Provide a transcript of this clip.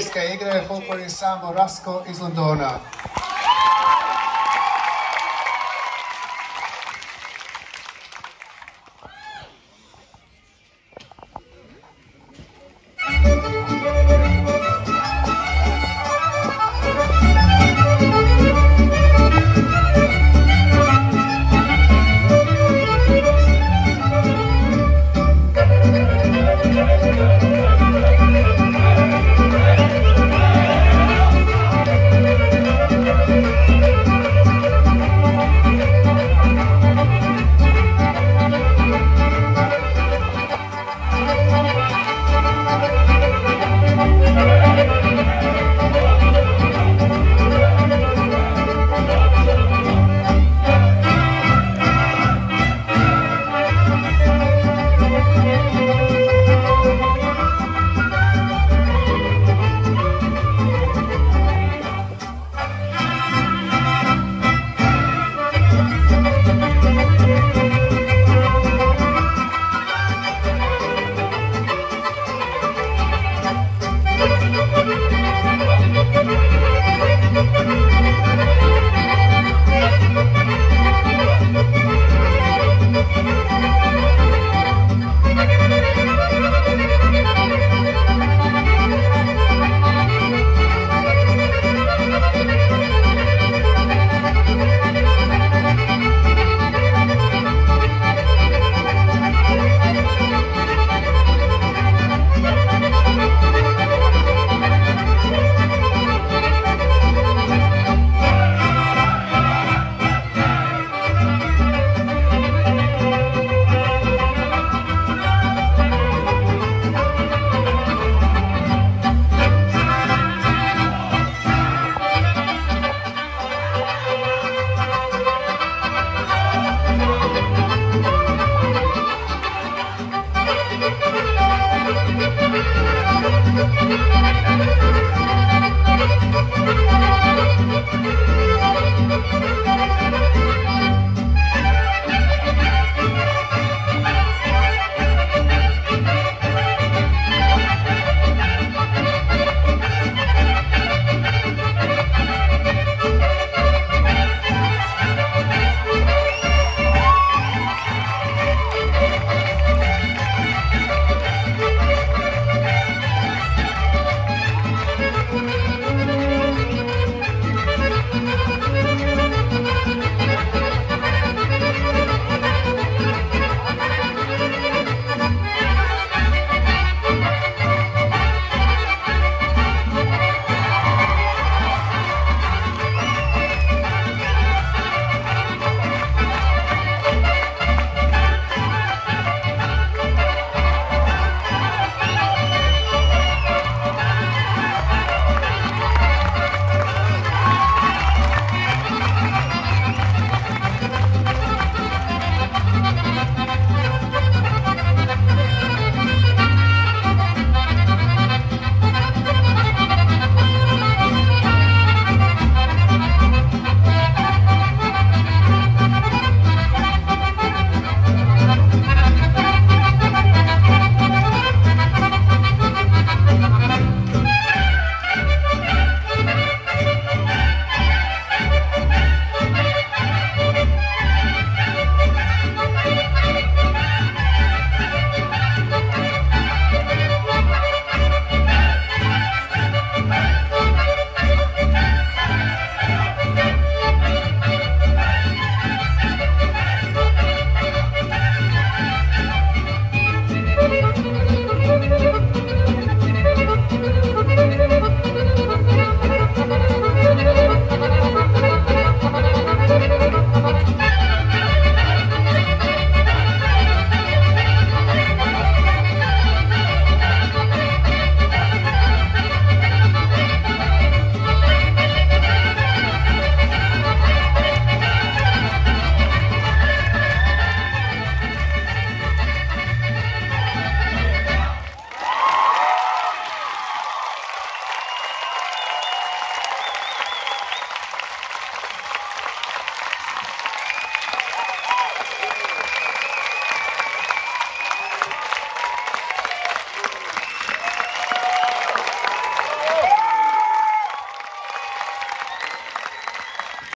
Iska igra je folklorni samo Rasko iz Londona.